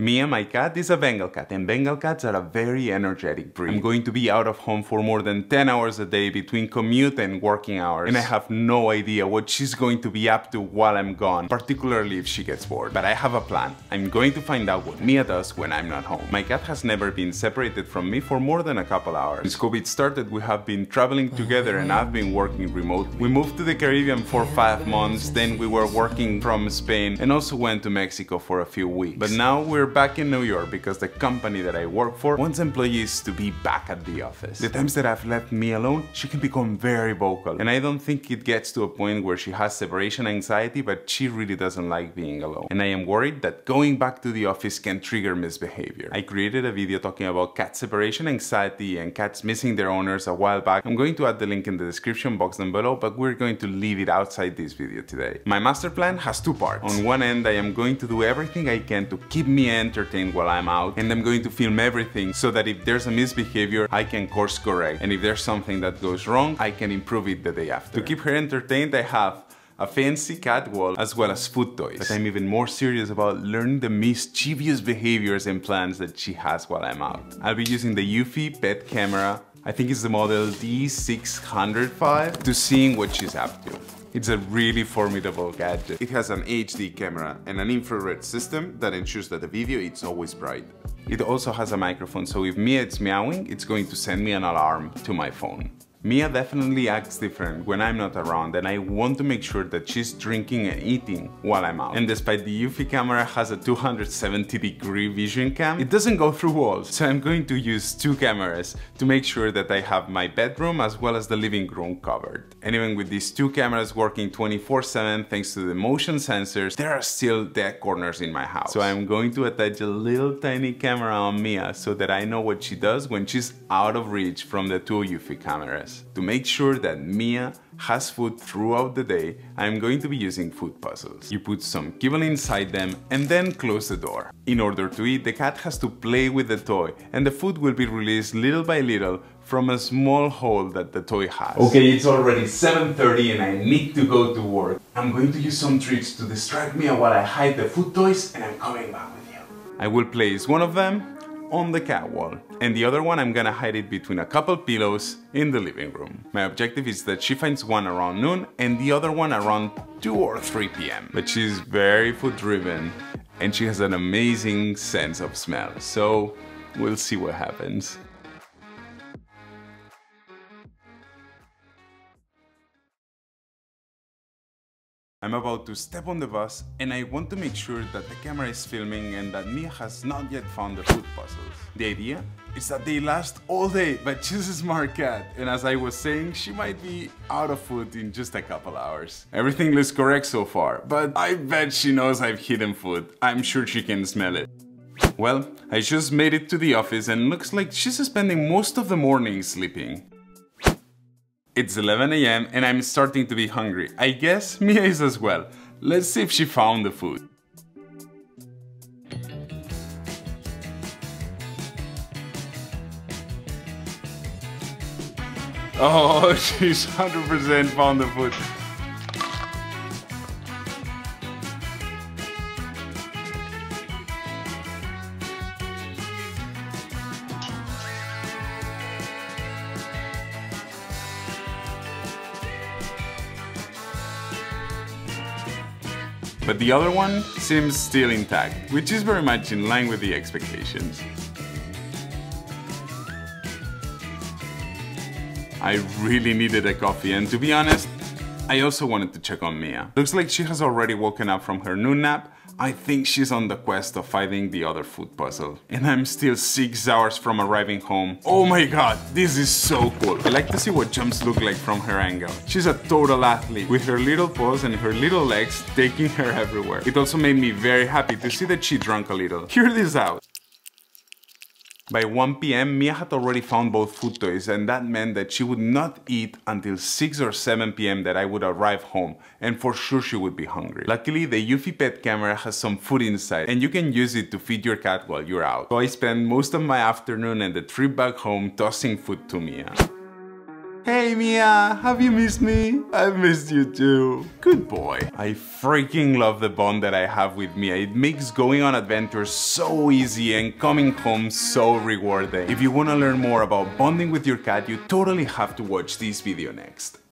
Mia, my cat, is a Bengal cat, and Bengal cats are a very energetic breed. I'm going to be out of home for more than 10 hours a day between commute and working hours, and I have no idea what she's going to be up to while I'm gone, particularly if she gets bored. But I have a plan. I'm going to find out what Mia does when I'm not home. My cat has never been separated from me for more than a couple hours. Since COVID started, we have been traveling together and I've been working remotely. We moved to the Caribbean for five months, then we were working from Spain and also went to Mexico for a few weeks. But now we're we're back in New York because the company that I work for wants employees to be back at the office. The times that I've left me alone, she can become very vocal. And I don't think it gets to a point where she has separation anxiety, but she really doesn't like being alone. And I am worried that going back to the office can trigger misbehavior. I created a video talking about cat separation anxiety and cats missing their owners a while back. I'm going to add the link in the description box down below, but we're going to leave it outside this video today. My master plan has two parts. On one end, I am going to do everything I can to keep me entertained while I'm out and I'm going to film everything so that if there's a misbehavior, I can course correct. And if there's something that goes wrong, I can improve it the day after. To keep her entertained, I have a fancy cat wall, as well as food toys. But I'm even more serious about learning the mischievous behaviors and plans that she has while I'm out. I'll be using the Eufy pet camera, I think it's the model D605, to seeing what she's up to. It's a really formidable gadget. It has an HD camera and an infrared system that ensures that the video is always bright. It also has a microphone, so if Mia is meowing, it's going to send me an alarm to my phone. Mia definitely acts different when I'm not around and I want to make sure that she's drinking and eating while I'm out. And despite the Eufy camera has a 270 degree vision cam, it doesn't go through walls. So I'm going to use two cameras to make sure that I have my bedroom as well as the living room covered. And even with these two cameras working 24-7 thanks to the motion sensors, there are still dead corners in my house. So I'm going to attach a little tiny camera on Mia so that I know what she does when she's out of reach from the two Eufy cameras. To make sure that Mia has food throughout the day, I'm going to be using food puzzles. You put some kibble inside them and then close the door. In order to eat, the cat has to play with the toy and the food will be released little by little from a small hole that the toy has. Okay, it's already 7.30 and I need to go to work. I'm going to use some tricks to distract me while I hide the food toys and I'm coming back with you. I will place one of them on the cat wall, and the other one I'm gonna hide it between a couple pillows in the living room. My objective is that she finds one around noon and the other one around 2 or 3 p.m. But she's very food driven and she has an amazing sense of smell, so we'll see what happens. I'm about to step on the bus and I want to make sure that the camera is filming and that Mia has not yet found the food puzzles. The idea is that they last all day, but she's a smart cat. And as I was saying, she might be out of food in just a couple hours. Everything looks correct so far, but I bet she knows I've hidden food. I'm sure she can smell it. Well, I just made it to the office and looks like she's spending most of the morning sleeping. It's 11 am and I'm starting to be hungry. I guess Mia is as well. Let's see if she found the food. Oh, she's 100% found the food. But the other one seems still intact, which is very much in line with the expectations. I really needed a coffee and to be honest, I also wanted to check on Mia. Looks like she has already woken up from her noon nap I think she's on the quest of finding the other food puzzle. And I'm still 6 hours from arriving home. Oh my god, this is so cool. I like to see what jumps look like from her angle. She's a total athlete, with her little paws and her little legs taking her everywhere. It also made me very happy to see that she drank a little. Hear this out. By 1 pm, Mia had already found both food toys and that meant that she would not eat until 6 or 7 pm that I would arrive home and for sure she would be hungry. Luckily, the Eufy Pet camera has some food inside and you can use it to feed your cat while you're out. So I spent most of my afternoon and the trip back home tossing food to Mia. Hey Mia, have you missed me? I've missed you too. Good boy. I freaking love the bond that I have with Mia. It makes going on adventures so easy and coming home so rewarding. If you want to learn more about bonding with your cat, you totally have to watch this video next.